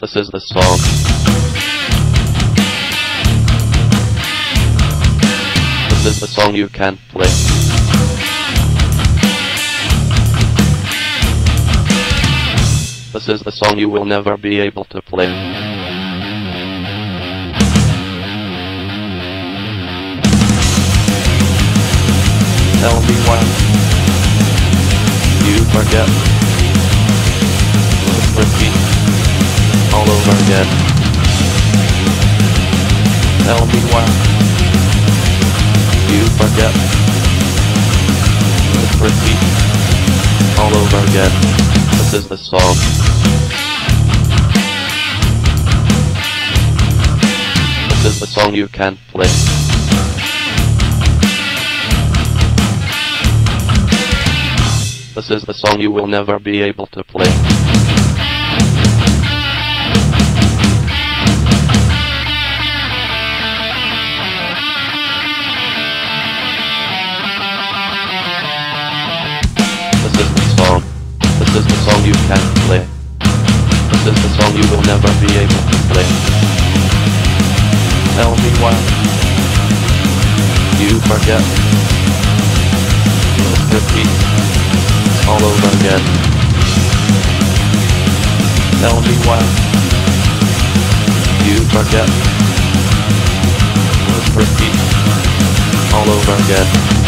This is the song. This is the song you can't play. This is the song you will never be able to play. Tell me why you forget. Over again. Tell me why you forget. Let's repeat all over again. This is the song. This is the song you can't play. This is the song you will never be able to play. Song. This is the song you can't play. This is the song you will never be able to play. Tell me why you forget. Let's repeat all over again. Tell me why you forget. Let's repeat all over again.